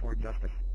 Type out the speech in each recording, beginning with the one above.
for justice.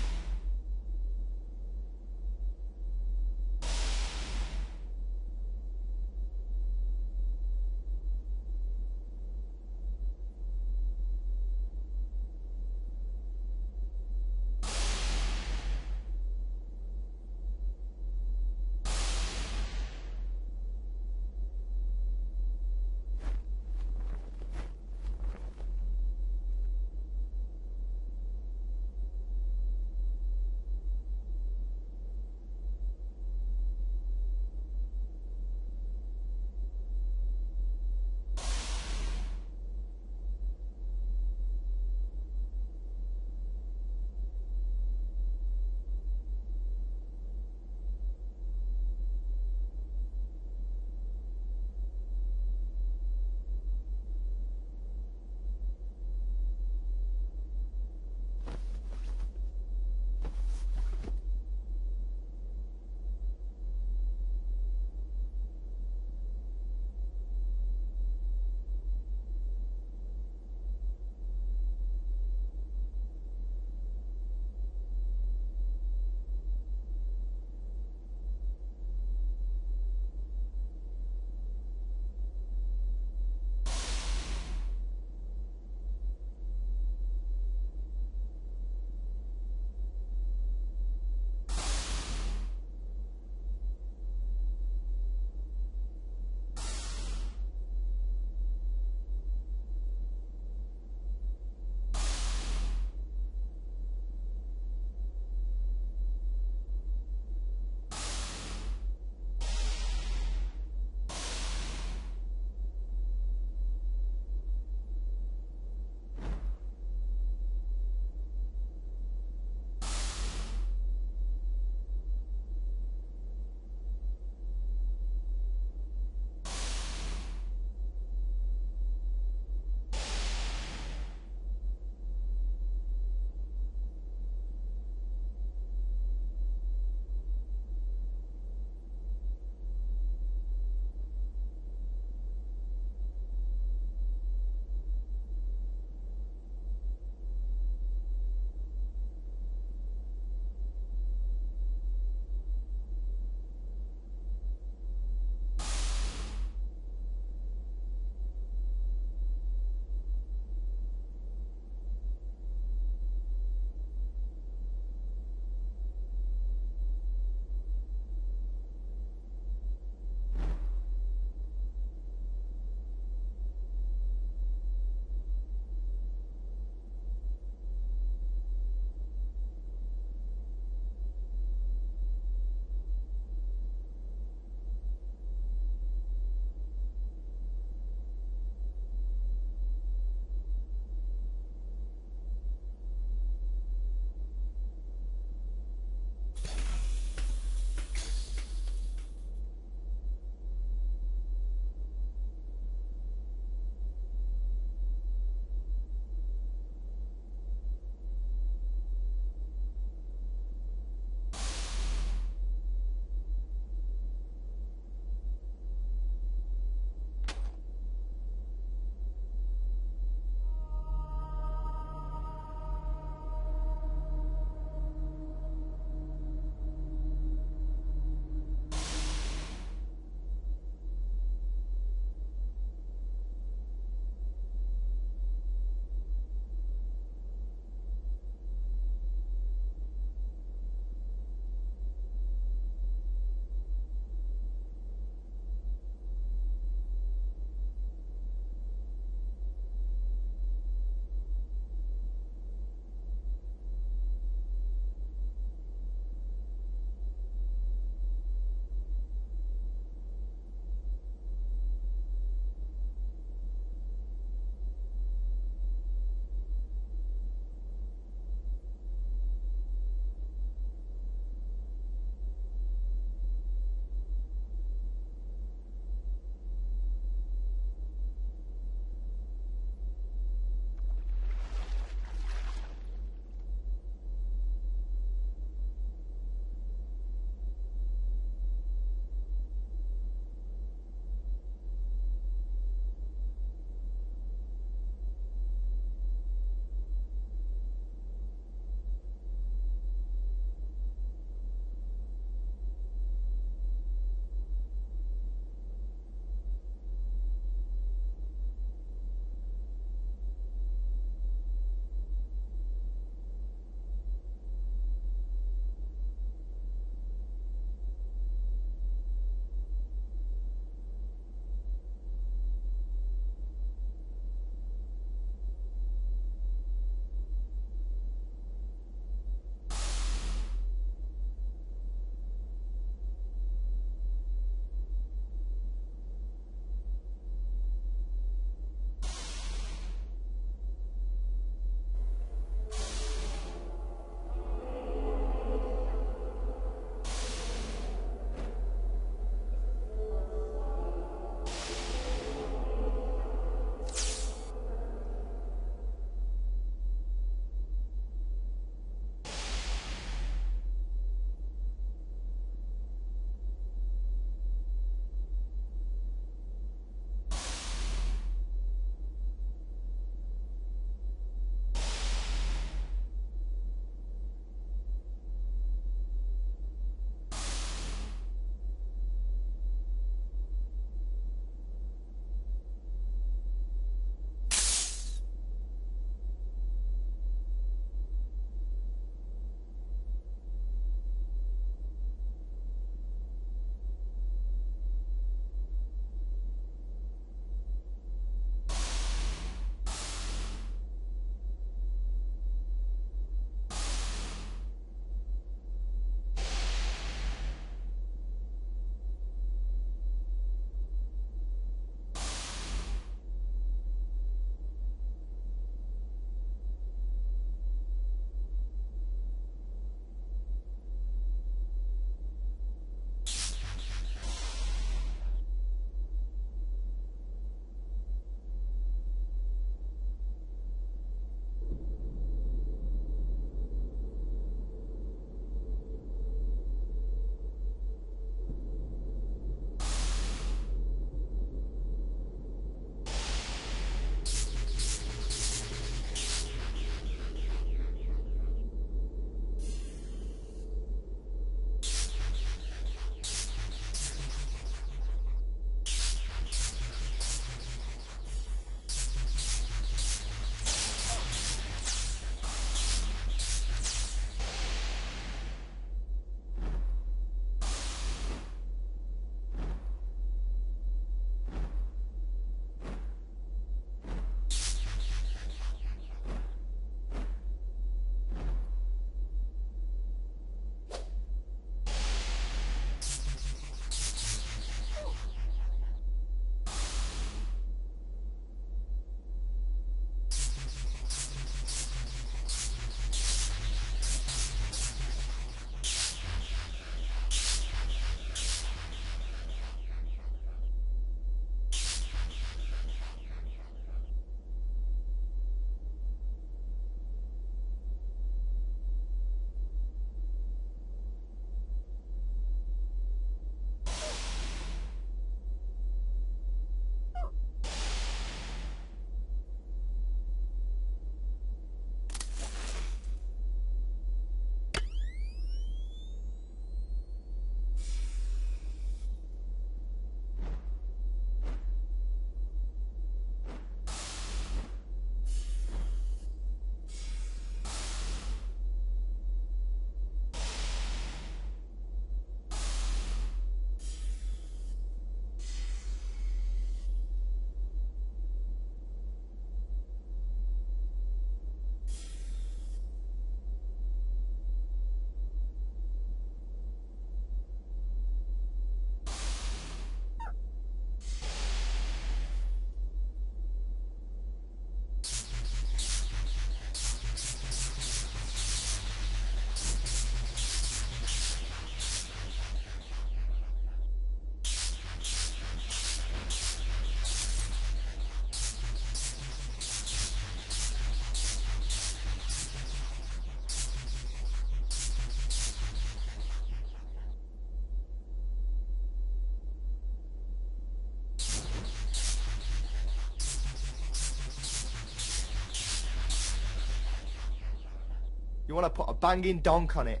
You want to put a banging donk on it.